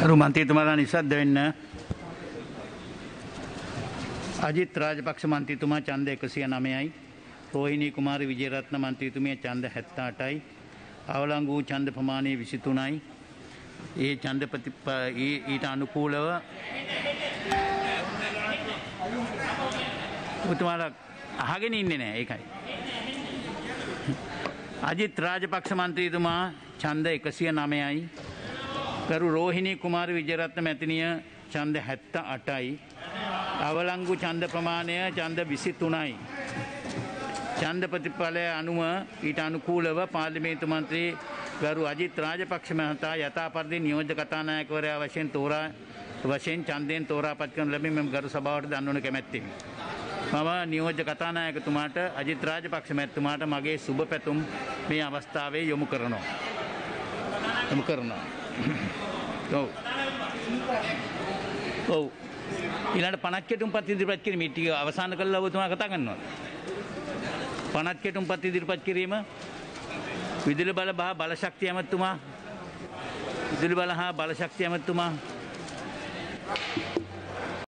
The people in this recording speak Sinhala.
ගරු මන්ත්‍රීතුමාලා නිසද්ද වෙන්න? අජිත් රාජපක්ෂ මන්ත්‍රීතුමා ඡන්ද 109යි රෝහිණී කුමාරි විජේරත්න මන්ත්‍රීතුමිය ඡන්ද 78යි අවලංගු වූ ඡන්ද ප්‍රමාණය 23යි ඒ ඡන්ද ප්‍රති ඒ- ඊට අනුකූලව ඔබතුමාලා අහගෙන ඉන්නේ නැහැ ඒකයි. අජිත් රාජපක්ෂ මන්ත්‍රීතුමා ඡන්ද 109යි ගරු රෝහිණී කුමාර විජරත්න මැතිනිය ඡන්ද 78යි. අවලංගු ඡන්ද ප්‍රමාණය ඡන්ද 23යි. ඡන්ද ප්‍රතිඵලය අනුව ඊට අනුකූලව පාර්ලිමේන්තු මන්ත්‍රී ගරු අජිත් රාජපක්ෂ මහතා යථාපරිදි නියෝජ්‍ය කතානායකවරයා වශයෙන් තෝරා වශයෙන් ඡන්දයෙන් තෝරාපත් කරන ලැබීම මෙම ගරු සභාවට දන්වන කැමැත්තෙමි. මම නියෝජ්‍ය කතානායකතුමාට අජිත් රාජපක්ෂ මැතිතුමාට මගේ සුබ පැතුම් මේ අවස්ථාවේ යොමු කරනවා. යොමු කරනවා. ඔව්. ඔව්. ඊළඟට 50 කෙටුම්පත් ඉදිරිපත් කිරීම ඊට අවසන් කළා ඔබතුමා කතා කරනවා. 50 කෙටුම්පත් ඉදිරිපත් කිරීම විදුලි බල බහ බලශක්තිය ඇමතුමා විදුලි බල හා බලශක්තිය ඇමතුමා